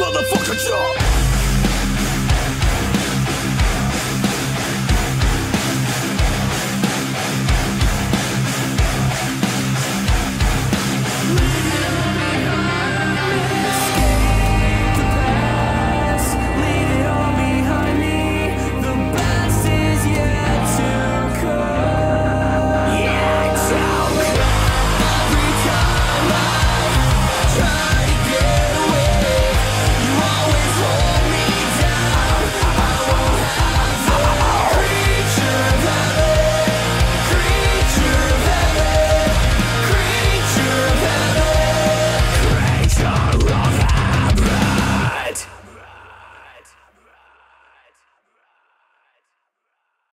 motherfucker jump!